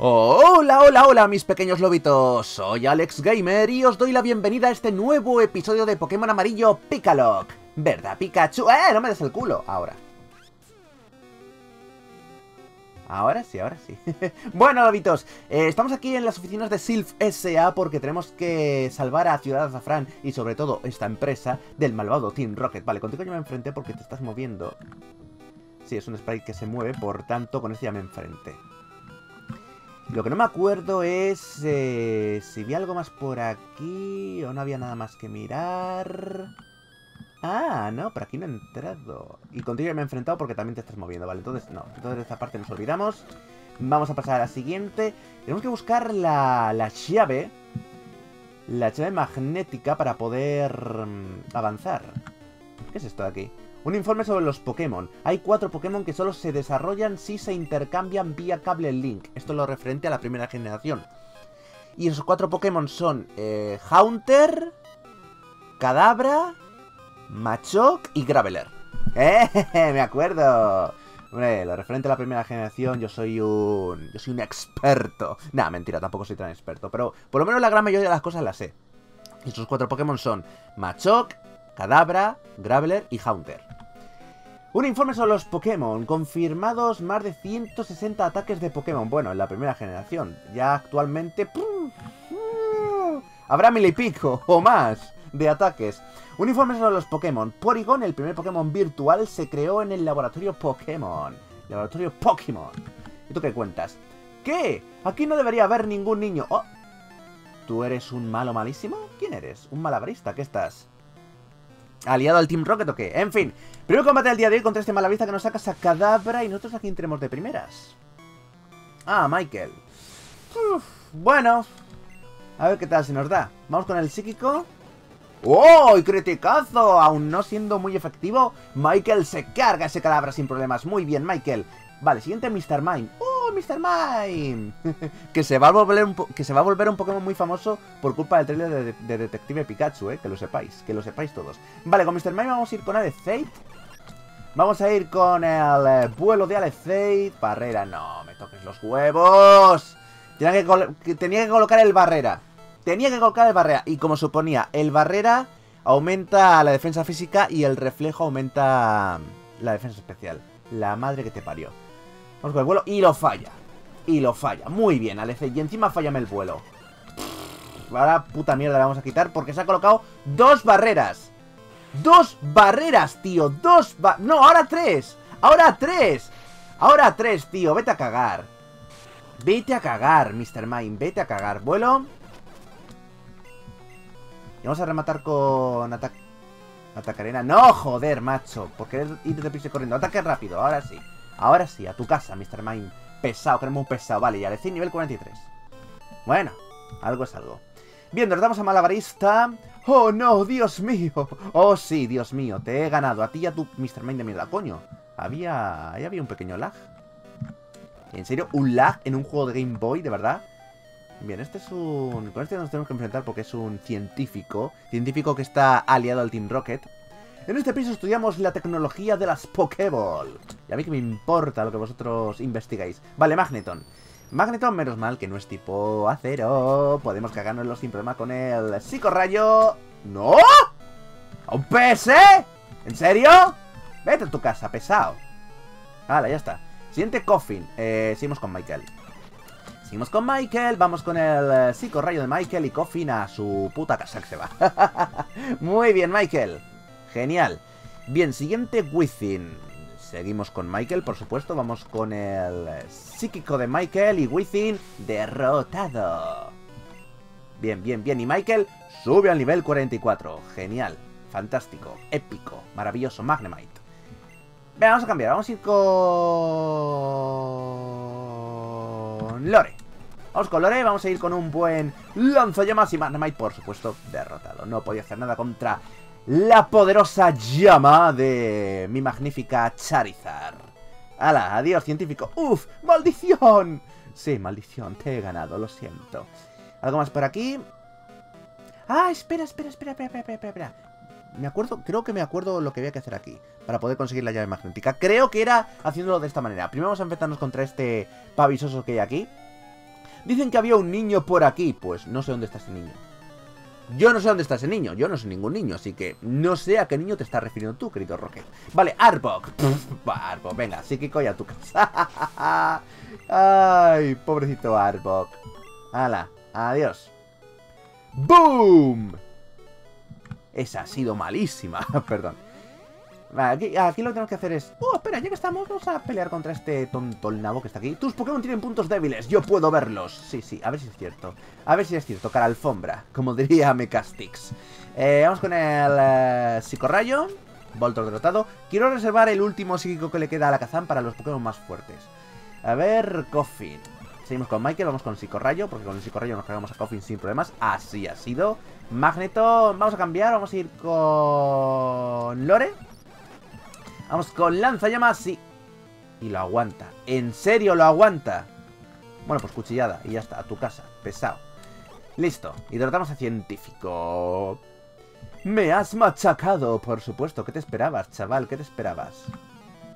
Hola, hola, hola mis pequeños lobitos, soy Alex Gamer y os doy la bienvenida a este nuevo episodio de Pokémon Amarillo Picaloc. ¿Verdad, Pikachu? ¡Eh, no me des el culo! Ahora. Ahora sí, ahora sí. bueno, lobitos, eh, estamos aquí en las oficinas de Sylph S.A. porque tenemos que salvar a Ciudad Azafrán y sobre todo esta empresa del malvado Team Rocket. Vale, contigo yo me enfrenté porque te estás moviendo. Sí, es un sprite que se mueve, por tanto con este ya me enfrenté. Lo que no me acuerdo es eh, si vi algo más por aquí o no había nada más que mirar. Ah, no, por aquí no he entrado. Y contigo me he enfrentado porque también te estás moviendo, ¿vale? Entonces, no, entonces esta parte nos olvidamos. Vamos a pasar a la siguiente. Tenemos que buscar la, la llave. La llave magnética para poder mm, avanzar. ¿Qué es esto de aquí? Un informe sobre los Pokémon. Hay cuatro Pokémon que solo se desarrollan si se intercambian vía cable Link. Esto es lo referente a la primera generación. Y esos cuatro Pokémon son eh, Haunter, Cadabra, Machoke y Graveler. ¡Eh! Me acuerdo. Lo referente a la primera generación, yo soy un... Yo soy un experto. Nah, mentira, tampoco soy tan experto. Pero por lo menos la gran mayoría de las cosas las sé. Y esos cuatro Pokémon son Machoke, Cadabra, Graveler y Haunter. Un informe sobre los Pokémon. Confirmados más de 160 ataques de Pokémon. Bueno, en la primera generación. Ya actualmente... Habrá mil y pico o más de ataques. Un informe sobre los Pokémon. Porygon, el primer Pokémon virtual, se creó en el laboratorio Pokémon. Laboratorio Pokémon. ¿Y tú qué cuentas? ¿Qué? Aquí no debería haber ningún niño. Oh. ¿Tú eres un malo malísimo? ¿Quién eres? ¿Un malabarista? ¿Qué estás? ¿Aliado al Team Rocket o qué? En fin, primer combate del día de hoy contra este malabarista que nos saca esa cadabra y nosotros aquí entremos de primeras. Ah, Michael. Uf, bueno. A ver qué tal se nos da. Vamos con el psíquico. ¡Oh! ¡Y criticazo! Aún no siendo muy efectivo, Michael se carga ese cadabra sin problemas. Muy bien, Michael. Vale, siguiente Mr. Mime. ¡Oh, Mr. Mime! que, se va a volver un que se va a volver un Pokémon muy famoso por culpa del trailer de, de, Detective Pikachu, ¿eh? Que lo sepáis, que lo sepáis todos. Vale, con Mr. Mime vamos a ir con Aleceit. Vamos a ir con el eh, vuelo de Aleceit. Barrera, no, me toques los huevos. Tenía que colocar el barrera. Tenía que colocar el barrera. Y como suponía, el barrera aumenta la defensa física y el reflejo aumenta la defensa especial. La madre que te parió. Vamos con el vuelo y lo falla. Y lo falla. Muy bien, Alece. Y encima fallame el vuelo. Ahora puta mierda la vamos a quitar porque se ha colocado dos barreras. Dos barreras, tío. Dos ba No, ahora tres. Ahora tres. Ahora tres, tío. Vete a cagar. Vete a cagar, Mr. Mime. Vete a cagar. Vuelo. Y vamos a rematar con ataque. Atacarena. No, joder, macho. Por querer ir deprisa corriendo. Ataque rápido, ahora sí. Ahora sí, a tu casa, Mr. Mime. Pesado, queremos un pesado. Vale, ya decir nivel 43. Bueno, algo es algo. Bien, damos a Malabarista. ¡Oh, no! ¡Dios mío! ¡Oh, sí, Dios mío! Te he ganado. A ti y a tu Mr. Mime de mierda. Coño, había... Ahí había un pequeño lag. ¿En serio? ¿Un lag en un juego de Game Boy? ¿De verdad? Bien, este es un... Con este nos tenemos que enfrentar porque es un científico. Científico que está aliado al Team Rocket. En este piso estudiamos la tecnología de las Pokéball. Y a mí que me importa lo que vosotros investigáis. Vale, Magneton. Magneton, menos mal que no es tipo acero. Podemos cagárnoslo sin problema con el psicorrayo. ¡No! ¿A un PS? ¿En serio? Vete a tu casa, pesado. Vale, ya está. Siguiente Coffin. Eh, seguimos con Michael. Seguimos con Michael, vamos con el eh, psicorrayo de Michael y Coffin a su puta casa que se va. Muy bien, Michael. Genial. Bien, siguiente Within. Seguimos con Michael, por supuesto. Vamos con el psíquico de Michael y Within derrotado. Bien, bien, bien. Y Michael sube al nivel 44. Genial. Fantástico. Épico. Maravilloso. Magnemite. Venga, vamos a cambiar. Vamos a ir con... Lore. Vamos con Lore, vamos a ir con un buen lanzallamas y Magnemite, por supuesto, derrotado. No podía hacer nada contra la poderosa llama de mi magnífica Charizard. ¡Hala! Adiós, científico. ¡Uf! ¡Maldición! Sí, maldición, te he ganado, lo siento. ¿Algo más por aquí? Ah, espera, espera, espera, espera, espera, espera. Me acuerdo, creo que me acuerdo lo que había que hacer aquí para poder conseguir la llave magnética. Creo que era haciéndolo de esta manera. Primero vamos a enfrentarnos contra este pavisoso que hay aquí. Dicen que había un niño por aquí. Pues no sé dónde está ese niño. Yo no sé dónde está ese niño, yo no soy ningún niño, así que no sé a qué niño te estás refiriendo tú, querido Rocket. Vale, Arbok. Arbok, venga, psíquico y a tu casa. Ay, pobrecito Arbok. Hala, adiós. ¡Boom! Esa ha sido malísima, perdón. Vale, aquí, lo que tenemos que hacer es... ¡Oh, espera! Ya que estamos, vamos a pelear contra este tonto el nabo que está aquí. Tus Pokémon tienen puntos débiles, yo puedo verlos. Sí, sí, a ver si es cierto. A ver si es cierto, cara alfombra, como diría Mecastix. Eh, vamos con el eh, Psicorrayo. Voltor derrotado. Quiero reservar el último psíquico que le queda a la Kazan para los Pokémon más fuertes. A ver, Coffin. Seguimos con Michael, vamos con Psicorrayo, porque con el Psicorrayo nos cargamos a Coffin sin problemas. Así ha sido. Magneto, vamos a cambiar, vamos a ir con Lore. Vamos con lanzallamas, sí. Y lo aguanta. ¿En serio lo aguanta? Bueno, pues cuchillada y ya está, a tu casa. Pesado. Listo. Y derrotamos a científico. Me has machacado, por supuesto. ¿Qué te esperabas, chaval? ¿Qué te esperabas?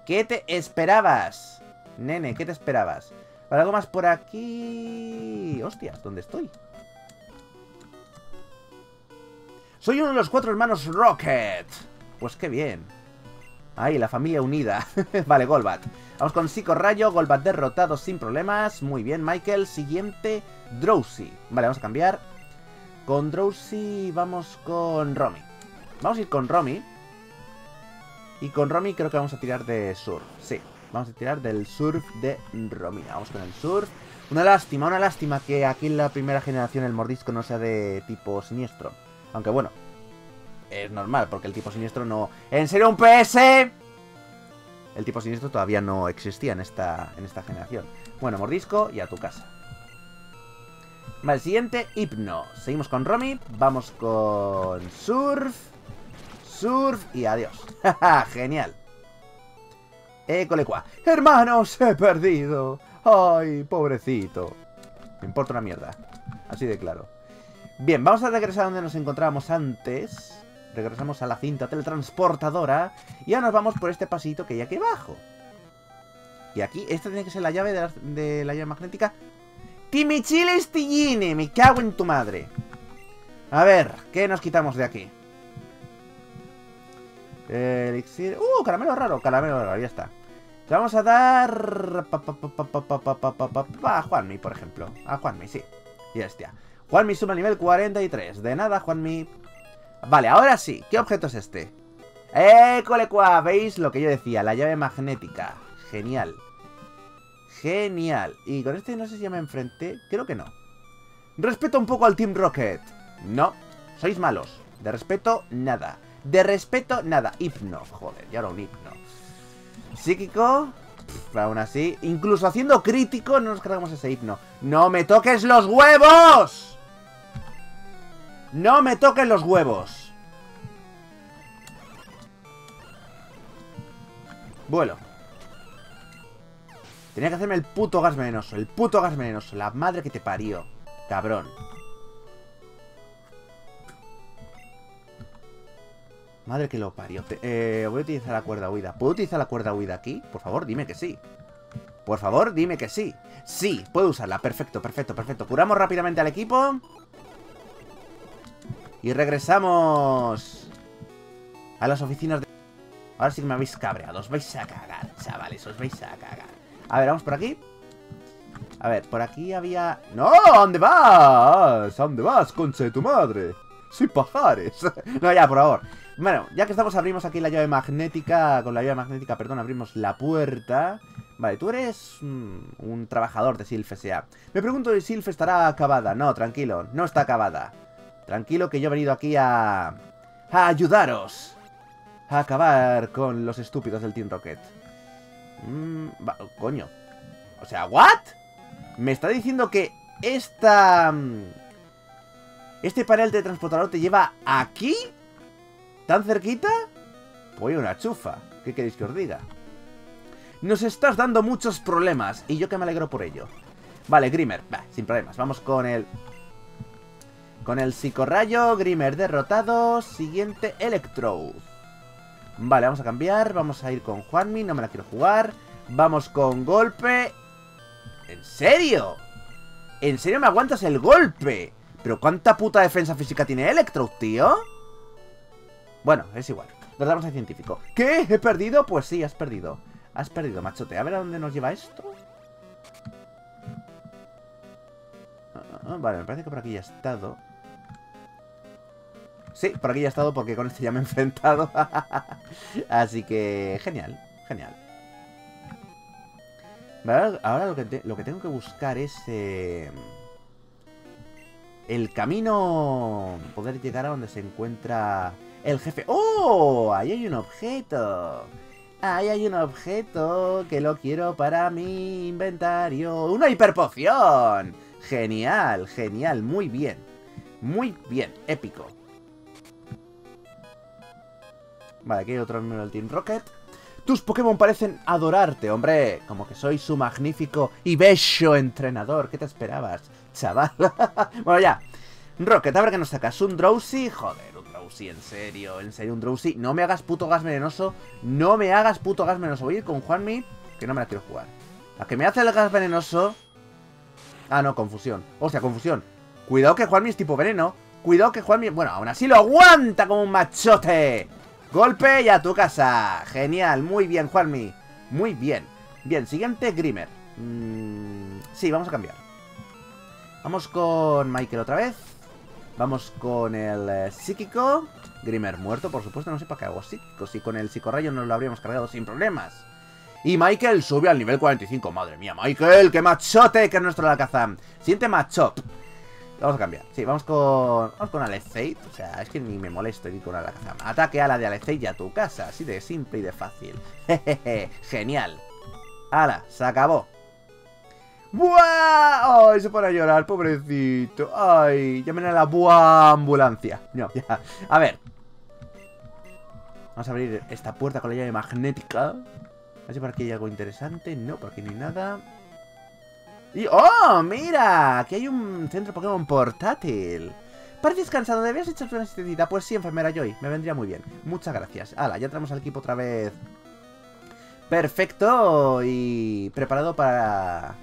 ¿Qué te esperabas? Nene, ¿qué te esperabas? ¿Para algo más por aquí? Hostias, ¿dónde estoy? Soy uno de los cuatro hermanos Rocket. Pues qué bien. Ahí, la familia unida. vale, Golbat. Vamos con Psico Rayo, Golbat derrotado sin problemas. Muy bien, Michael. Siguiente, Drowsy. Vale, vamos a cambiar. Con Drowsy vamos con Romy. Vamos a ir con Romy. Y con Romy creo que vamos a tirar de Surf. Sí, vamos a tirar del Surf de Romy. Vamos con el Surf. Una lástima, una lástima que aquí en la primera generación el mordisco no sea de tipo siniestro. Aunque bueno, es normal, porque el tipo siniestro no... ¿En serio un PS? El tipo siniestro todavía no existía en esta, en esta generación. Bueno, mordisco y a tu casa. Vale, siguiente, Hipno. Seguimos con Romy. Vamos con Surf. Surf y adiós. Genial. Ecolecua. Hermanos, he perdido. Ay, pobrecito. Me importa una mierda. Así de claro. Bien, vamos a regresar a donde nos encontrábamos antes. Regresamos a la cinta teletransportadora. Y ahora nos vamos por este pasito que hay aquí abajo. Y aquí, esta tiene que ser la llave de la, llave magnética. ¡Timichiles Tillini! ¡Me cago en tu madre! A ver, ¿qué nos quitamos de aquí? Elixir... ¡Uh! Caramelo raro, caramelo raro, ya está. Le vamos a dar... A Juanmi, por ejemplo. A Juanmi, sí. Ya está. Juanmi suma nivel 43. De nada, Juanmi. Vale, ahora sí. ¿Qué objeto es este? ¡Eh, colecua! ¿Veis lo que yo decía? La llave magnética. Genial. Genial. Y con este no sé si ya me enfrenté. Creo que no. Respeto un poco al Team Rocket. No. Sois malos. De respeto, nada. De respeto, nada. Hipno. Joder, y ahora un hipno. Psíquico. aún así. Incluso haciendo crítico no nos cargamos ese hipno. ¡No me toques los huevos! ¡No me toquen los huevos! Vuelo. Tenía que hacerme el puto gas venenoso. El puto gas venenoso. La madre que te parió. Cabrón. Madre que lo parió. Eh, voy a utilizar la cuerda huida. ¿Puedo utilizar la cuerda huida aquí? Por favor, dime que sí. Por favor, dime que sí. Sí, puedo usarla. Perfecto, perfecto, perfecto. Curamos rápidamente al equipo. Y regresamos a las oficinas de... Ahora sí que me habéis cabreado. Os vais a cagar, chavales. Os vais a cagar. A ver, vamos por aquí. A ver, por aquí había... ¡No! ¿A dónde vas? ¿A dónde vas, concha de tu madre? ¡Sin pajares! no, ya, por favor. Bueno, ya que estamos, abrimos aquí la llave magnética. Con la llave magnética, perdón, abrimos la puerta. Vale, tú eres un trabajador de Silph S.A. Me pregunto si Silph estará acabada. No, tranquilo, no está acabada. Tranquilo que yo he venido aquí a... A ayudaros. A acabar con los estúpidos del Team Rocket. Mmm... coño. O sea, ¿what? ¿Me está diciendo que esta... Mm, este panel de transportador te lleva aquí? ¿Tan cerquita? Pues una chufa. ¿Qué queréis que os diga? Nos estás dando muchos problemas y yo que me alegro por ello. Vale, Grimmer, va, sin problemas. Vamos con el con el psicorrayo, Grimer derrotado. Siguiente, Electro. Vale, vamos a cambiar. Vamos a ir con Juanmi, no me la quiero jugar. Vamos con golpe. ¿En serio? ¿En serio me aguantas el golpe? ¿Pero cuánta puta defensa física tiene Electro, tío? Bueno, es igual. Nos damos al científico. ¿Qué? ¿He perdido? Pues sí, has perdido. Has perdido, machote. A ver a dónde nos lleva esto. Ah, ah, vale, me parece que por aquí ya he estado. Sí, por aquí ya he estado porque con este ya me he enfrentado. Así que, genial, genial. Ahora lo que, lo que, tengo que buscar es... Eh, el camino... Poder llegar a donde se encuentra el jefe... ¡Oh! Ahí hay un objeto. Ahí hay un objeto que lo quiero para mi inventario. ¡Una hiperpoción! Genial, genial, muy bien. Muy bien, épico. Vale, aquí hay otro miembro del Team Rocket. Tus Pokémon parecen adorarte, hombre. Como que soy su magnífico y bello entrenador. ¿Qué te esperabas, chaval? bueno, ya. Rocket, a ver qué nos sacas. ¿Un Drowsy? Joder, un Drowsy, en serio, en serio, un Drowsy. No me hagas puto gas venenoso. No me hagas puto gas venenoso. Voy a ir con Juanmi, que no me la quiero jugar. A que me hace el gas venenoso... Ah, no, confusión. Hostia, confusión. Cuidado que Juanmi es tipo veneno. Cuidado que Juanmi... Bueno, aún así lo aguanta como un machote. Golpe y a tu casa. Genial, muy bien, Juanmi. Muy bien. Bien, siguiente, Grimer. Mm, sí, vamos a cambiar. Vamos con Michael otra vez. Vamos con el eh, psíquico. Grimer muerto, por supuesto. No sé para qué hago psíquico. Si con el psicorrayo nos lo habríamos cargado sin problemas. Y Michael sube al nivel 45. Madre mía, Michael, qué machote que es nuestro Alakazam. Siente machot. Vamos a cambiar. Sí, vamos con. Vamos con Aleceit. O sea, es que ni me molesto ir con Alakazam. Ataque a la de Aleceit y a tu casa. Así de simple y de fácil. Jejeje. Genial. ¡Hala! Se acabó. ¡Buah! ¡Ay! Se pone a llorar, pobrecito. ¡Ay! Llamen a la buah ambulancia. No, ya. A ver. Vamos a abrir esta puerta con la llave magnética. A ver si por aquí hay algo interesante. No, por aquí hay nada. Y, ¡Oh! ¡Mira! Aquí hay un centro Pokémon portátil. Pareces cansado, ¿debías echarte una asistentita? Pues sí, enfermera Joy, me vendría muy bien. Muchas gracias. Hala, ya tenemos al equipo otra vez. Perfecto y preparado para...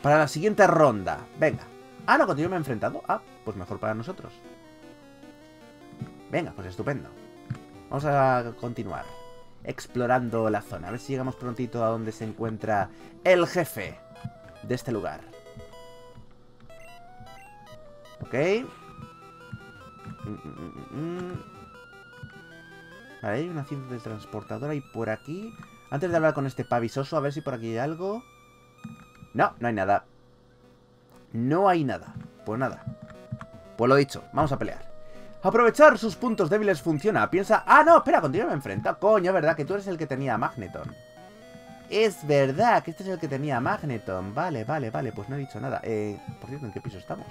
Para la siguiente ronda. Venga. Ah, no, continúo me enfrentando. Ah, pues mejor para nosotros. Venga, pues estupendo. Vamos a continuar explorando la zona. A ver si llegamos prontito a donde se encuentra el jefe de este lugar. Ok. Mm, mm, mm, vale, hay una cinta de transportadora y por aquí... Antes de hablar con este pavisoso, a ver si por aquí hay algo... No, no hay nada. No hay nada. Pues nada. Pues lo dicho, vamos a pelear. Aprovechar sus puntos débiles funciona. Piensa... Ah, no, espera, continúa me enfrenta. Coño, ¿verdad? Que tú eres el que tenía Magneton. Es verdad que este es el que tenía Magneton. Vale, vale, vale. Pues no he dicho nada. Eh, por cierto, ¿en qué piso estamos?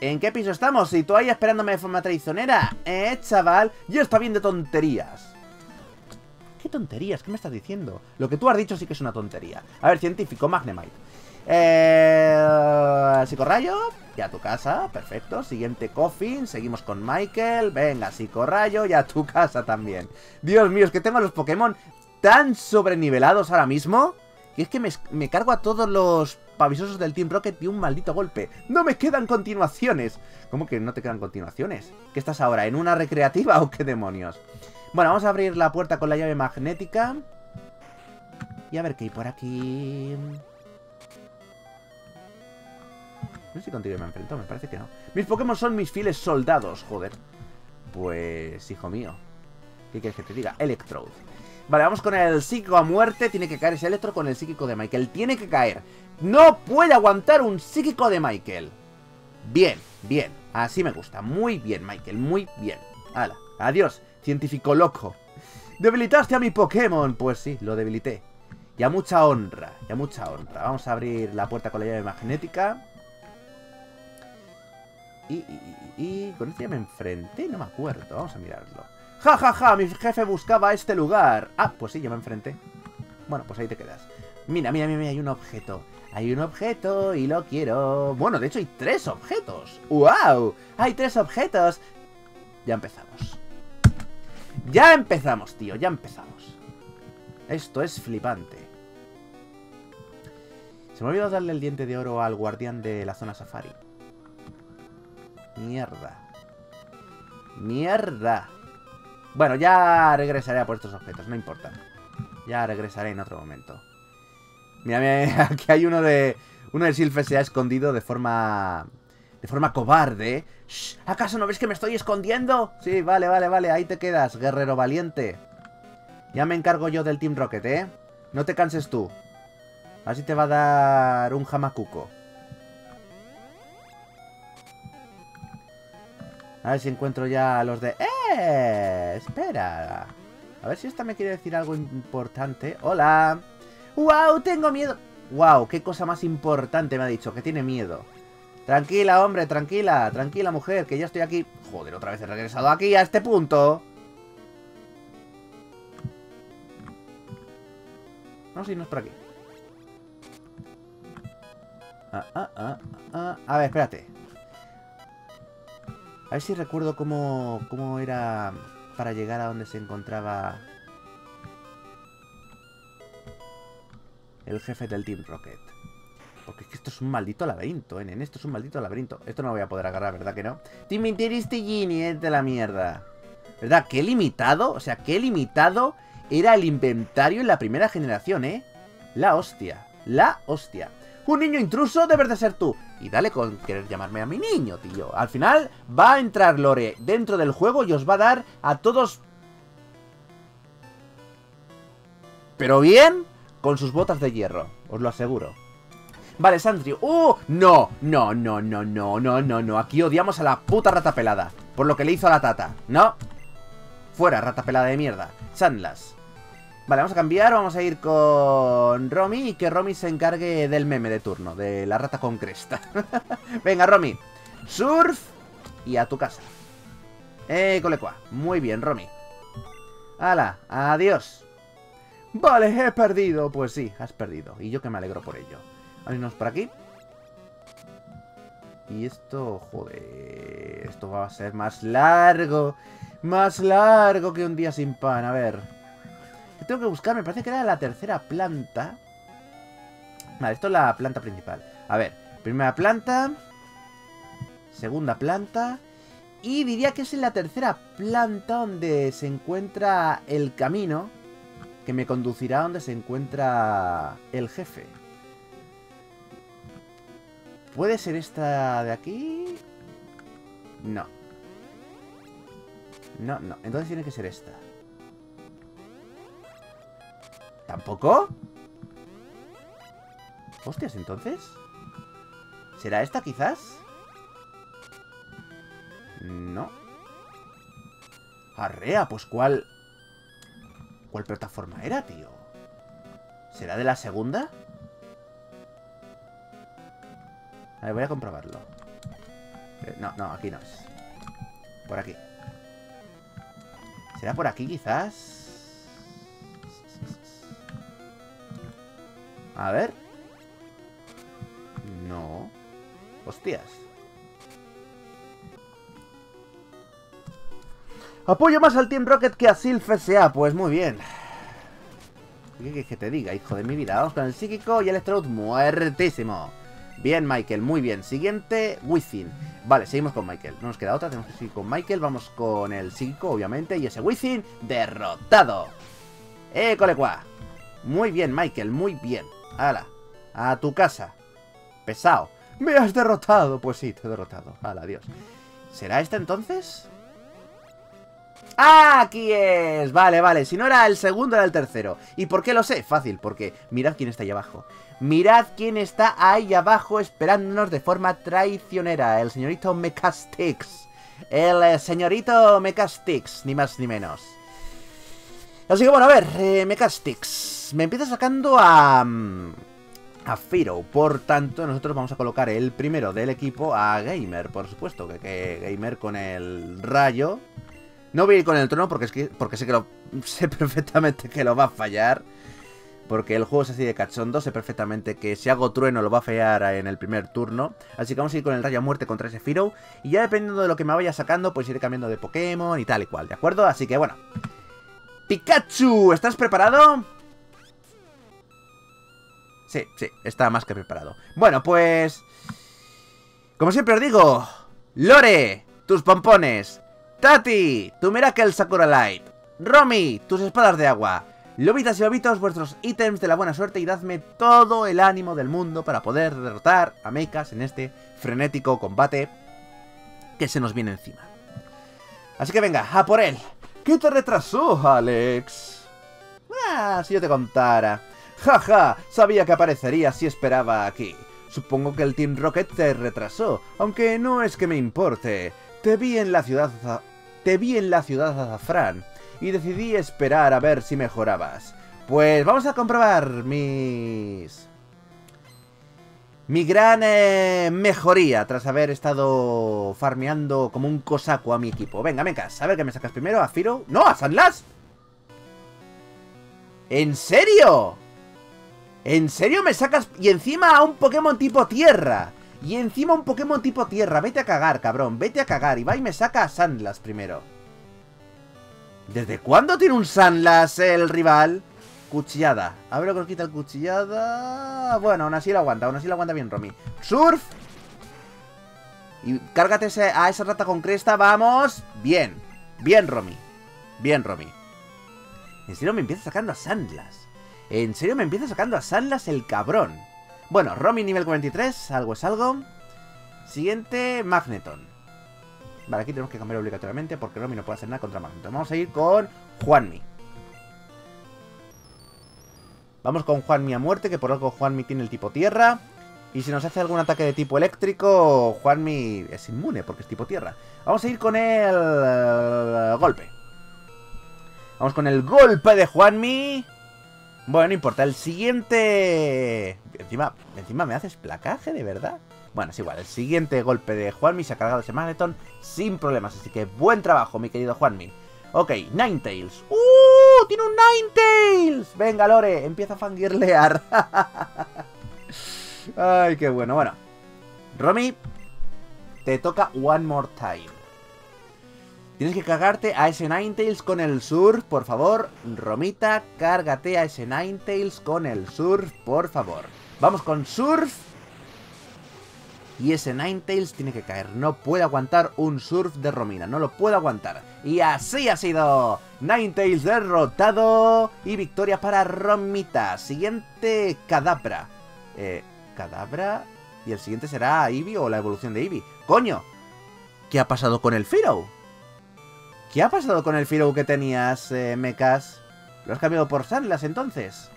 ¿En qué piso estamos? Y tú ahí esperándome de forma traicionera. ¿Eh, chaval? Yo está bien de tonterías. ¿Qué tonterías? ¿Qué me estás diciendo? Lo que tú has dicho sí que es una tontería. A ver, científico, Magnemite. Eh, psicorrayo, y a tu casa, perfecto. Siguiente coffin, seguimos con Michael. Venga, psicorrayo y a tu casa también. Dios mío, es que tengo los Pokémon tan sobrenivelados ahora mismo. Y es que me, cargo a todos los pavisosos del Team Rocket de un maldito golpe. ¡No me quedan continuaciones! ¿Cómo que no te quedan continuaciones? ¿Qué estás ahora? ¿En una recreativa o qué demonios? Bueno, vamos a abrir la puerta con la llave magnética. Y a ver qué hay por aquí... No sé si contigo me he me parece que no. Mis Pokémon son mis fieles soldados, joder. Pues, hijo mío. ¿Qué quieres que te diga? Electrode. Vale, vamos con el psíquico a muerte. Tiene que caer ese electro con el psíquico de Michael. Tiene que caer. No puede aguantar un psíquico de Michael. Bien, bien. Así me gusta. Muy bien, Michael. Muy bien. Hala. Adiós, científico loco. ¿Debilitaste a mi Pokémon? Pues sí, lo debilité. Y a mucha honra. Y a mucha honra. Vamos a abrir la puerta con la llave magnética. Y, con este ya me enfrenté, no me acuerdo, vamos a mirarlo. ¡Ja, ja, ja! Mi jefe buscaba este lugar. Ah, pues sí, ya me enfrenté. Bueno, pues ahí te quedas. Mira, mira, mira, hay un objeto. Hay un objeto y lo quiero. Bueno, de hecho hay tres objetos. ¡Wow! Hay tres objetos. Ya empezamos. Ya empezamos, tío, ya empezamos. Esto es flipante. Se me ha olvidado darle el diente de oro al guardián de la zona safari. Mierda. Mierda. Bueno, ya regresaré a por estos objetos, no importa. Ya regresaré en otro momento. Mira, mira, aquí hay uno de... Uno de Silfe se ha escondido de forma... De forma cobarde. ¿Acaso no ves que me estoy escondiendo? Sí, vale, vale, vale. Ahí te quedas, guerrero valiente. Ya me encargo yo del Team Rocket, ¿eh? No te canses tú. Así te va a dar un jamacuco. A ver si encuentro ya a los de... ¡Eh! Espera. A ver si esta me quiere decir algo importante. ¡Hola! ¡Wow! Tengo miedo. ¡Wow! ¡Qué cosa más importante me ha dicho! Que tiene miedo. Tranquila, hombre, tranquila. Tranquila, mujer, que ya estoy aquí. Joder, otra vez he regresado aquí a este punto. Vamos a irnos por aquí. Ah, ah, ah, ah. A ver, espérate. A ver si recuerdo cómo, cómo era para llegar a donde se encontraba el jefe del Team Rocket. Porque es que esto es un maldito laberinto, ¿eh? En esto es un maldito laberinto. Esto no lo voy a poder agarrar, ¿verdad que no? Team Gini, es de la mierda. ¿Verdad? Qué limitado, o sea, qué limitado era el inventario en la primera generación, ¿eh? La hostia, la hostia. Un niño intruso debes de ser tú. Y dale con querer llamarme a mi niño, tío. Al final va a entrar Lore dentro del juego y os va a dar a todos... Pero bien, con sus botas de hierro, os lo aseguro. Vale, Sandrio. ¡Uh! No, no, no, no, no, no, no, no. Aquí odiamos a la puta rata pelada. Por lo que le hizo a la tata. ¿No? Fuera, rata pelada de mierda. Sandlas. Vale, vamos a cambiar. Vamos a ir con Romy y que Romy se encargue del meme de turno. De la rata con cresta. Venga, Romy. Surf y a tu casa. Eh, colecua. Muy bien, Romy. ¡Hala! ¡Adiós! Vale, he perdido. Pues sí, has perdido. Y yo que me alegro por ello. Vamos por aquí. Y esto, joder, esto va a ser más largo. Más largo que un día sin pan. A ver. tengo que buscar? Me parece que era la tercera planta. Vale, esto es la planta principal. A ver, primera planta. Segunda planta. Y diría que es en la tercera planta donde se encuentra el camino que me conducirá a donde se encuentra el jefe. ¿Puede ser esta de aquí? No. No, no. Entonces tiene que ser esta. ¿Tampoco? Hostias, entonces. ¿Será esta quizás? No. Arrea, pues ¿cuál? ¿Cuál plataforma era, tío? ¿Será de la segunda? A ver, voy a comprobarlo. Eh, no, no, aquí no es. Por aquí. ¿Será por aquí, quizás? A ver. No. Hostias. Apoyo más al Team Rocket que a Silph S.A. Pues muy bien. ¿Qué quieres que te diga, hijo de mi vida? Vamos con el psíquico y el Stroud muertísimo. Bien, Michael, muy bien. Siguiente, Within. Vale, seguimos con Michael. No nos queda otra, tenemos que seguir con Michael. Vamos con el psíquico, obviamente. Y ese Within, derrotado. ¡Eh, colecua! Muy bien, Michael, muy bien. Hala, a tu casa. Pesado. ¿Me has derrotado? Pues sí, te he derrotado. Hala, adiós. ¿Será este entonces? ¡Ah! Aquí es. Vale, vale. Si no era el segundo, era el tercero. ¿Y por qué lo sé? Fácil, porque mirad quién está ahí abajo. Mirad quién está ahí abajo esperándonos de forma traicionera. El señorito Mecastix. El eh, señorito Mecastix, ni más ni menos. Así que bueno, a ver, eh, Mecastix. Me empieza sacando a... Mm, a Firo. Por tanto, nosotros vamos a colocar el primero del equipo a Gamer, por supuesto. Que, Gamer con el rayo no voy a ir con el trono porque, porque sé que lo sé perfectamente que lo va a fallar. Porque el juego es así de cachondo. Sé perfectamente que si hago trueno lo va a fallar en el primer turno. Así que vamos a ir con el rayo a muerte contra ese Firo. Y ya dependiendo de lo que me vaya sacando, pues iré cambiando de Pokémon y tal y cual, ¿de acuerdo? Así que bueno. Pikachu, ¿estás preparado? Sí, sí, está más que preparado. Bueno, pues... Como siempre os digo, Lore, tus pompones, Tati, tu Miracle Sakura Light, Romy, tus espadas de agua, Lobitas y lobitos, vuestros ítems de la buena suerte y dadme todo el ánimo del mundo para poder derrotar a Mechas en este frenético combate que se nos viene encima. Así que venga, a por él. ¿Qué te retrasó, Alex? Ah, si yo te contara. Jaja, sabía que aparecería si esperaba aquí. Supongo que el Team Rocket te retrasó, aunque no es que me importe. Te vi en la ciudad... Te vi en la ciudad azafrán y decidí esperar a ver si mejorabas. Pues vamos a comprobar mis... Mi gran eh, mejoría tras haber estado farmeando como un cosaco a mi equipo. Venga, mecas, a ver qué me sacas primero. ¿A Firo? ¡No! ¡A Sandlas! ¿En serio? ¿En serio me sacas? Y encima a un Pokémon tipo tierra. Y encima un Pokémon tipo tierra. Vete a cagar, cabrón. Vete a cagar. Y va y me saca a Sandlas primero. ¿Desde cuándo tiene un Sandlas el rival? Cuchillada. A ver lo que nos quita el cuchillada. Bueno, aún así lo aguanta. Aún así lo aguanta bien Romy. Surf. Y cárgate a esa rata con cresta. Vamos. Bien. Bien, Romy. Bien, Romy. En serio me empieza sacando a Sandlas. En serio me empieza sacando a Sandlas el cabrón. Bueno, Romy nivel 43. Algo es algo. Siguiente, Magneton. Vale, aquí tenemos que cambiar obligatoriamente porque Romy no puede hacer nada contra Magneton. Vamos a ir con Juanmi. Vamos con Juanmi a muerte, que por algo Juanmi tiene el tipo tierra. Y si nos hace algún ataque de tipo eléctrico, Juanmi es inmune porque es tipo tierra. Vamos a ir con el golpe. Vamos con el golpe de Juanmi. Bueno, no importa. El siguiente... Encima, encima me haces placaje, ¿de verdad? Bueno, es igual. El siguiente golpe de Juanmi se ha cargado ese Magneton sin problemas. Así que buen trabajo, mi querido Juanmi. Ok, Ninetales. ¡Uh! ¡Tiene un Ninetales! Venga, Lore, empieza a fangirlear. Ay, qué bueno. Bueno, Romy, te toca One More Time. Tienes que cargarte a ese Ninetales con el Surf, por favor. Romita, cárgate a ese Ninetales con el Surf, por favor. Vamos con Surf. Y ese Ninetales tiene que caer. No puede aguantar un surf de Romina. No lo puede aguantar. Y así ha sido. Ninetales derrotado. Y victoria para Romita. Siguiente Cadabra. Eh, Cadabra. Y el siguiente será Eevee o la evolución de Eevee. ¡Coño! ¿Qué ha pasado con el Firo? ¿Qué ha pasado con el Firo que tenías, eh, Mechas? ¿Lo has cambiado por Sandlas entonces?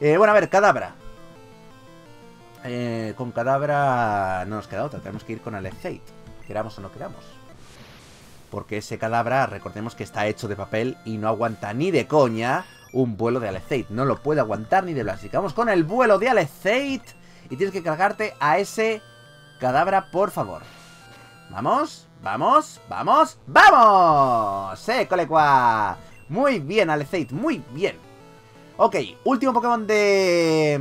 Eh, bueno, a ver, Cadabra. Eh, con Cadabra no nos queda otra, tenemos que ir con Alectate, queramos o no queramos. Porque ese Cadabra, recordemos que está hecho de papel y no aguanta ni de coña un vuelo de Alectate. No lo puede aguantar ni de blas. Así que vamos con el vuelo de Alectate y tienes que cargarte a ese Cadabra, por favor. Vamos, vamos, vamos, ¡vamos! ¡Eh, colecua! Muy bien, Alectate, muy bien. Ok, último Pokémon de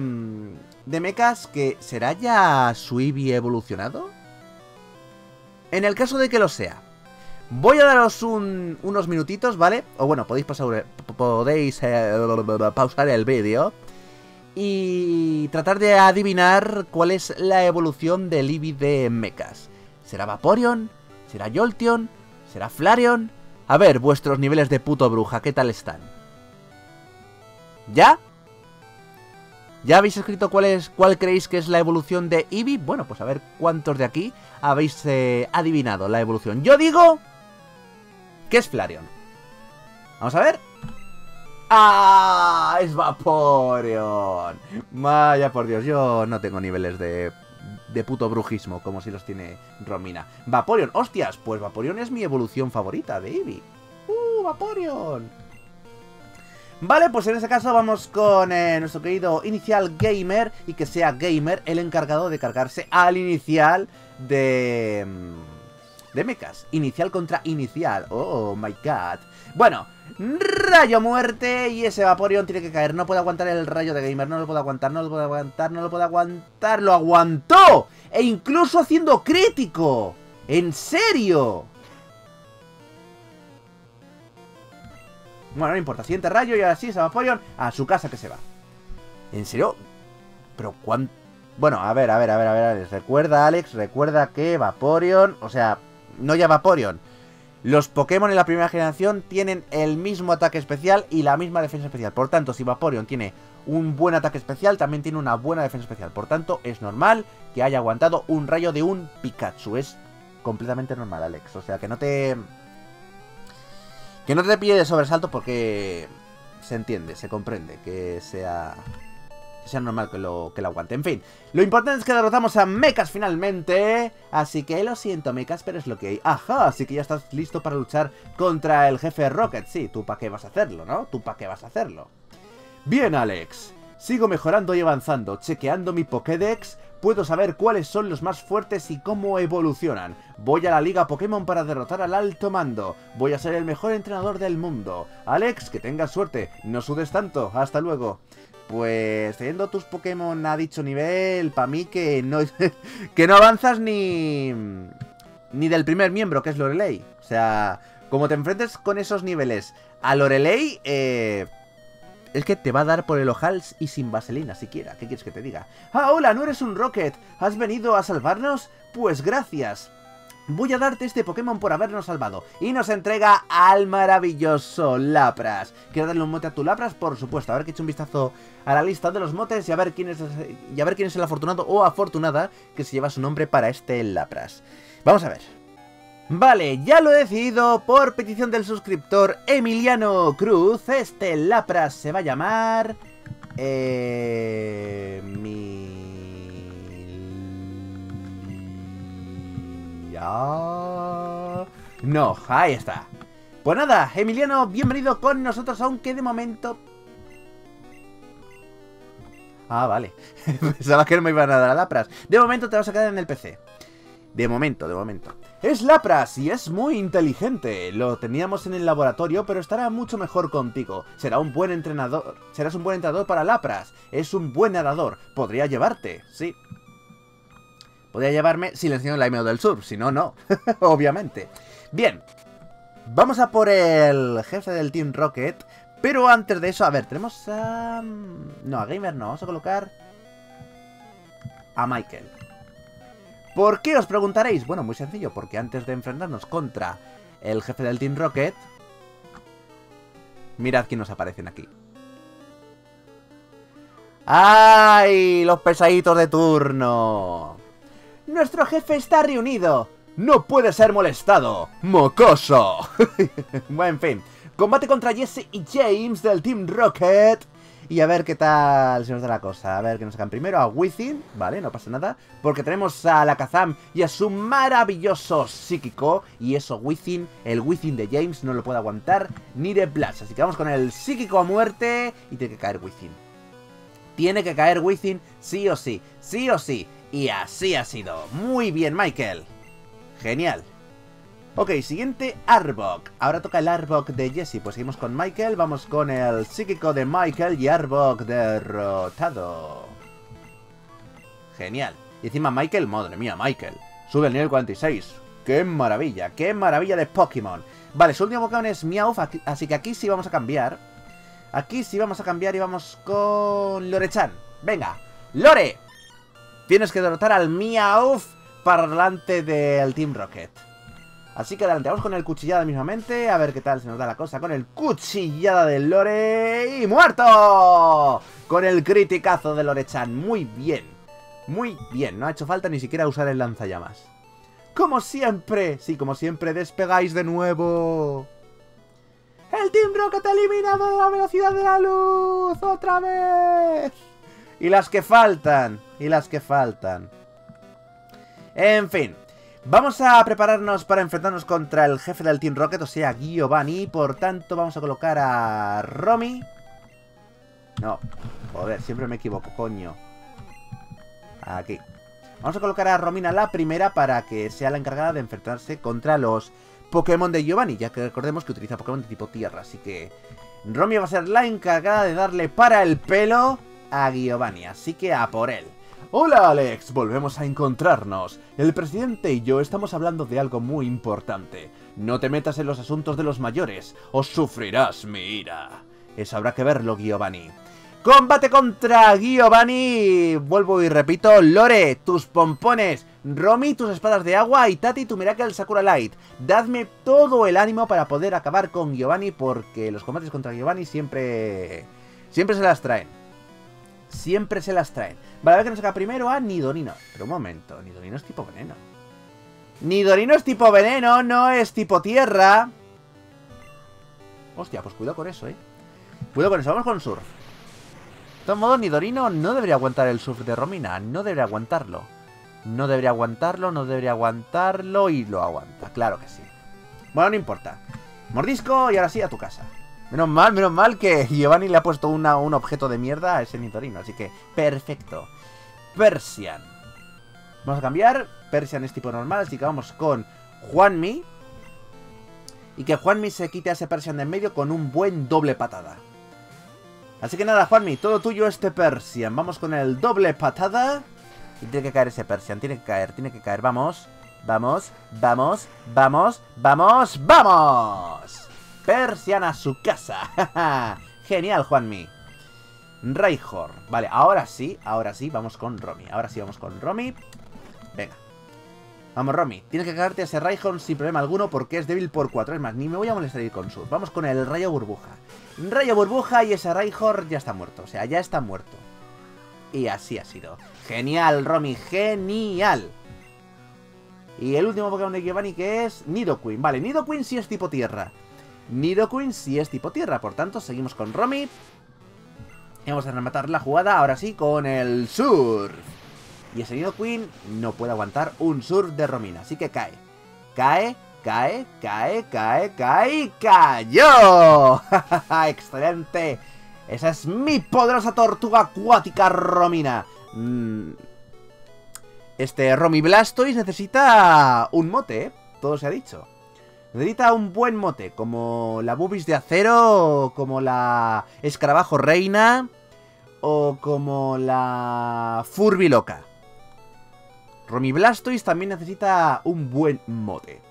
de mechas que será ya su Eevee evolucionado? En el caso de que lo sea, voy a daros unos minutitos, ¿vale? O bueno, podéis, pasar, podéis eh, pausar el vídeo y tratar de adivinar cuál es la evolución del Eevee de mechas. ¿Será Vaporeon? ¿Será Jolteon? ¿Será Flareon? A ver, vuestros niveles de puto bruja, ¿qué tal están? ¿Ya? ¿Ya habéis escrito cuál, es, cuál creéis que es la evolución de Eevee? Bueno, pues a ver cuántos de aquí habéis eh, adivinado la evolución. Yo digo que es Flareon. Vamos a ver. ¡Ah! ¡Es Vaporeon! Vaya por Dios, yo no tengo niveles de, de puto brujismo como si los tiene Romina. Vaporeon, hostias, pues Vaporeon es mi evolución favorita de Eevee. ¡Uh, Vaporeon! Vale, pues en ese caso vamos con eh, nuestro querido Inicial Gamer y que sea Gamer el encargado de cargarse al Inicial de... Mm, de mechas. Inicial contra Inicial. Oh, my god. Bueno, rayo muerte y ese Vaporeon tiene que caer. No puede aguantar el rayo de Gamer, no lo puede aguantar, no lo puede aguantar, no lo puede aguantar. ¡Lo aguantó! E incluso haciendo crítico. ¿En serio? Bueno, no importa. Siguiente rayo y ahora sí, Vaporeon a su casa que se va. ¿En serio? ¿Pero cuánto? Bueno, a ver, a ver, a ver, a ver, Alex. Recuerda, Alex, recuerda que Vaporeon, o sea, no ya Vaporeon. Los Pokémon en la primera generación tienen el mismo ataque especial y la misma defensa especial. Por tanto, si Vaporeon tiene un buen ataque especial, también tiene una buena defensa especial. Por tanto, es normal que haya aguantado un rayo de un Pikachu. Es completamente normal, Alex. O sea, que no te... Que no te pille de sobresalto porque se entiende, se comprende que sea sea normal que lo, que lo aguante. En fin, lo importante es que derrotamos a Mechas finalmente. Así que lo siento, Mechas, pero es lo que hay. Ajá, así que ya estás listo para luchar contra el jefe Rocket. Sí, tú para qué vas a hacerlo, ¿no? Tú para qué vas a hacerlo. Bien, Alex. Sigo mejorando y avanzando, chequeando mi Pokédex, puedo saber cuáles son los más fuertes y cómo evolucionan. Voy a la Liga Pokémon para derrotar al alto mando. Voy a ser el mejor entrenador del mundo. Alex, que tengas suerte. No sudes tanto. Hasta luego. Pues teniendo tus Pokémon a dicho nivel, para mí que no, que no avanzas ni, ni del primer miembro, que es Lorelei. O sea, como te enfrentes con esos niveles a Lorelei, eh, es que te va a dar por el ojals y sin vaselina siquiera. ¿Qué quieres que te diga? ¡Ah, hola! ¿No eres un Rocket? ¿Has venido a salvarnos? Pues gracias. Voy a darte este Pokémon por habernos salvado. Y nos entrega al maravilloso Lapras. ¿Quieres darle un mote a tu Lapras? Por supuesto. A ver que eche un vistazo a la lista de los motes y a ver quién es, y a ver quién es el afortunado o afortunada que se lleva su nombre para este Lapras. Vamos a ver. Vale, ya lo he decidido por petición del suscriptor Emiliano Cruz. Este Lapras se va a llamar... Eh... Mi... No, ahí está. Pues nada, Emiliano, bienvenido con nosotros, aunque de momento... Ah, vale. Pensaba que no me iban a dar a Lapras. De momento te vas a quedar en el PC. De momento, de momento. Es Lapras y es muy inteligente. Lo teníamos en el laboratorio, pero estará mucho mejor contigo. Será un buen entrenador. Serás un buen entrenador para Lapras. Es un buen nadador. Podría llevarte, sí. Podría llevarme si le enseño la email del sur, si no, no. Obviamente. Bien. Vamos a por el jefe del Team Rocket. Pero antes de eso, a ver, tenemos a... No, a Gamer no, vamos a colocar... A Michael. ¿Por qué os preguntaréis? Bueno, muy sencillo, porque antes de enfrentarnos contra el jefe del Team Rocket... Mirad quién nos aparecen aquí. ¡Ay! Los pesaditos de turno. Nuestro jefe está reunido. No puede ser molestado. ¡Mocoso! bueno, en fin. Combate contra Jesse y James del Team Rocket. Y a ver qué tal se nos da la cosa. A ver qué nos sacan primero a Within. Vale, no pasa nada. Porque tenemos a la Kazam y a su maravilloso psíquico. Y eso, Within, el Within de James no lo puede aguantar ni de Blast. Así que vamos con el psíquico a muerte. Y tiene que caer Within. Tiene que caer Within sí o sí. Sí o sí. Y así ha sido. Muy bien, Michael. Genial. Ok, siguiente, Arbok. Ahora toca el Arbok de Jesse. Pues seguimos con Michael. Vamos con el psíquico de Michael y Arbok derrotado. Genial. Y encima Michael, madre mía, Michael. Sube al nivel 46. ¡Qué maravilla! ¡Qué maravilla de Pokémon! Vale, su último Pokémon es Meowth, así que aquí sí vamos a cambiar. Aquí sí vamos a cambiar y vamos con Lorechan. Venga, Lore. Tienes que derrotar al Meowth para delante del Team Rocket. Así que adelante, vamos con el cuchillada mismamente, a ver qué tal se nos da la cosa con el cuchillada del Lore y muerto. Con el criticazo de Lore-chan, muy bien, muy bien, no ha hecho falta ni siquiera usar el lanzallamas. Como siempre, sí, como siempre, despegáis de nuevo. El Team Rocket ha eliminado la velocidad de la luz, otra vez. Y las que faltan, y las que faltan. En fin, vamos a prepararnos para enfrentarnos contra el jefe del Team Rocket, o sea, Giovanni. Por tanto, vamos a colocar a Romy. No, joder, siempre me equivoco, coño. Aquí. Vamos a colocar a Romina la primera para que sea la encargada de enfrentarse contra los Pokémon de Giovanni, ya que recordemos que utiliza Pokémon de tipo tierra, así que Romy va a ser la encargada de darle para el pelo a Giovanni, así que a por él. Hola Alex, volvemos a encontrarnos. El presidente y yo estamos hablando de algo muy importante. No te metas en los asuntos de los mayores, o sufrirás mi ira. Eso habrá que verlo, Giovanni. Combate contra Giovanni. Vuelvo y repito. Lore, tus pompones. Romy, tus espadas de agua. Y Tati, tu Miracle Sakura Light. Dadme todo el ánimo para poder acabar con Giovanni. Porque los combates contra Giovanni siempre... Siempre se las traen. Siempre se las traen. Vale, a ver que nos saca primero a Nidorino. Pero un momento. Nidorino es tipo veneno. Nidorino es tipo veneno, no es tipo tierra. Hostia, pues cuidado con eso, eh. Cuidado con eso. Vamos con Surf. De todos modos, Nidorino no debería aguantar el surf de Romina. No debería aguantarlo. No debería aguantarlo, no debería aguantarlo y lo aguanta. Claro que sí. Bueno, no importa. Mordisco y ahora sí a tu casa. Menos mal, menos mal que Giovanni le ha puesto un objeto de mierda a ese Nidorino. Así que, perfecto. Persian. Vamos a cambiar. Persian es tipo normal, así que vamos con Juanmi. Y que Juanmi se quite a ese Persian de en medio con un buen doble patada. Así que nada, Juanmi, todo tuyo este Persian. Vamos con el doble patada. Y tiene que caer ese Persian, tiene que caer, tiene que caer. Vamos, vamos, vamos, vamos, vamos, vamos. Persian a su casa. Genial, Juanmi. Raihor. Vale, ahora sí, ahora sí, vamos con Romy. Ahora sí vamos con Romy. Venga. Vamos, Romy. Tienes que cagarte a ese Raihorn sin problema alguno porque es débil por 4. Es más, ni me voy a molestar ir con Sur. Vamos con el Rayo Burbuja. Rayo Burbuja y ese Raihorn ya está muerto. O sea, ya está muerto. Y así ha sido. Genial, Romy. Genial. Y el último Pokémon de Giovanni que es Nidoqueen. Vale, Nidoqueen sí es tipo tierra. Nidoqueen sí es tipo tierra. Por tanto, seguimos con Romy. Y vamos a rematar la jugada ahora sí con el Surf. Y ese Nidoqueen no puede aguantar un surf de Romina. Así que cae. Cae, cae, cae, cae, cae y cayó. ¡Excelente! Esa es mi poderosa tortuga acuática Romina. Mm. Este Romy Blastoise necesita un mote, ¿eh? Todo se ha dicho. Necesita un buen mote, como la Bubis de acero, como la Escarabajo Reina, o como la Furby Loca. Romy Blastoise también necesita un buen mote.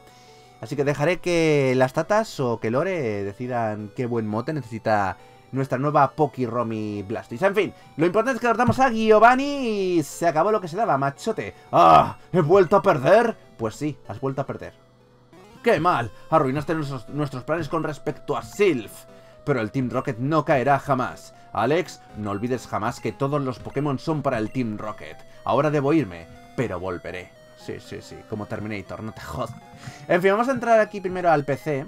Así que dejaré que las tatas o que Lore decidan qué buen mote necesita nuestra nueva Poki Romy Blastoise. En fin, lo importante es que damos a Giovanni y se acabó lo que se daba, machote. ¡Ah! ¿He vuelto a perder? Pues sí, has vuelto a perder. ¡Qué mal! Arruinaste nuestros, planes con respecto a Sylph. Pero el Team Rocket no caerá jamás. Alex, no olvides jamás que todos los Pokémon son para el Team Rocket. Ahora debo irme, pero volveré. Sí, sí, sí, como Terminator, no te jodas. En fin, vamos a entrar aquí primero al PC.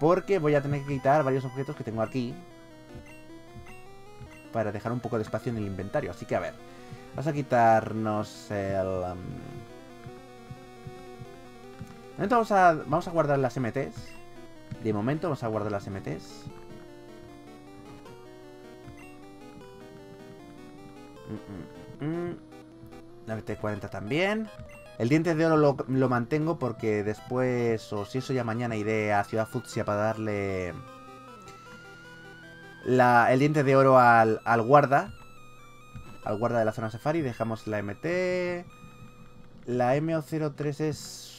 Porque voy a tener que quitar varios objetos que tengo aquí. Para dejar un poco de espacio en el inventario. Así que a ver. Vamos a quitarnos el... Um... Momento vamos a, guardar las MTs. De momento vamos a guardar las MTs. Mm, mm, mm. La MT-40 también. El diente de oro lo, mantengo porque después, o si eso ya mañana, iré a Ciudad Futsia para darle el diente de oro al, al, guarda. Al guarda de la zona safari. Dejamos la MT. La MO03 es...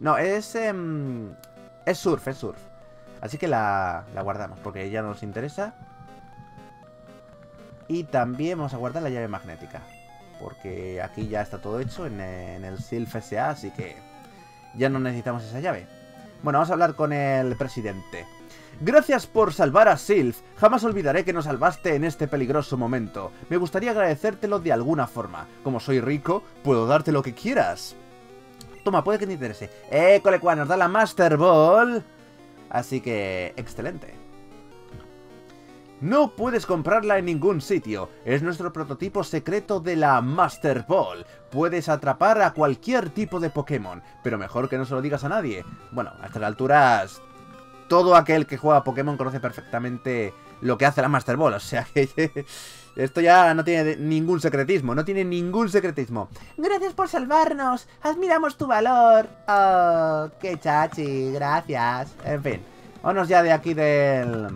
No, es... Em, es surf, es surf. Así que la, la guardamos porque ya no nos interesa. Y también vamos a guardar la llave magnética porque aquí ya está todo hecho en, el SILF SA, así que ya no necesitamos esa llave. Bueno, vamos a hablar con el presidente. Gracias por salvar a Sylph. Jamás olvidaré que nos salvaste en este peligroso momento. Me gustaría agradecértelo de alguna forma. Como soy rico, puedo darte lo que quieras. Toma, puede que te interese. Eh, Colecua, nos da la Master Ball. Así que, excelente. No puedes comprarla en ningún sitio, es nuestro prototipo secreto de la Master Ball. Puedes atrapar a cualquier tipo de Pokémon, pero mejor que no se lo digas a nadie. Bueno, a estas alturas, todo aquel que juega Pokémon conoce perfectamente lo que hace la Master Ball, o sea que... Esto ya no tiene ningún secretismo, no tiene ningún secretismo. Gracias por salvarnos, admiramos tu valor. Oh, qué chachi, gracias. En fin, vámonos ya de aquí del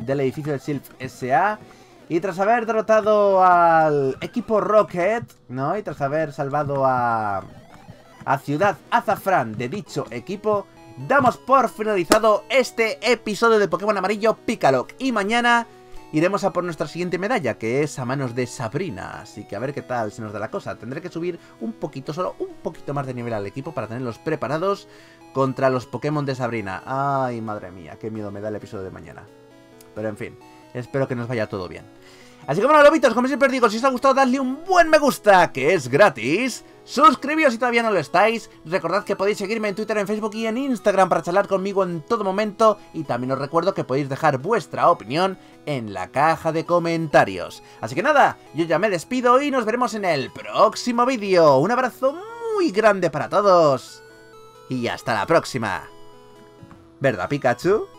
del edificio de Sylph SA. Y tras haber derrotado al equipo Rocket, ¿no? Y tras haber salvado a, a Ciudad Azafrán de dicho equipo, damos por finalizado este episodio de Pokémon Amarillo Picaloc. Y mañana iremos a por nuestra siguiente medalla, que es a manos de Sabrina. Así que a ver qué tal se nos da la cosa. Tendré que subir un poquito, solo un poquito más de nivel al equipo para tenerlos preparados contra los Pokémon de Sabrina. Ay, madre mía, qué miedo me da el episodio de mañana. Pero en fin, espero que nos vaya todo bien. Así que bueno, lobitos, como siempre digo, si os ha gustado, dadle un buen me gusta, que es gratis. Suscribíos si todavía no lo estáis. Recordad que podéis seguirme en Twitter, en Facebook y en Instagram para charlar conmigo en todo momento. Y también os recuerdo que podéis dejar vuestra opinión en la caja de comentarios. Así que nada, yo ya me despido y nos veremos en el próximo vídeo. Un abrazo muy grande para todos. Y hasta la próxima. ¿Verdad, Pikachu?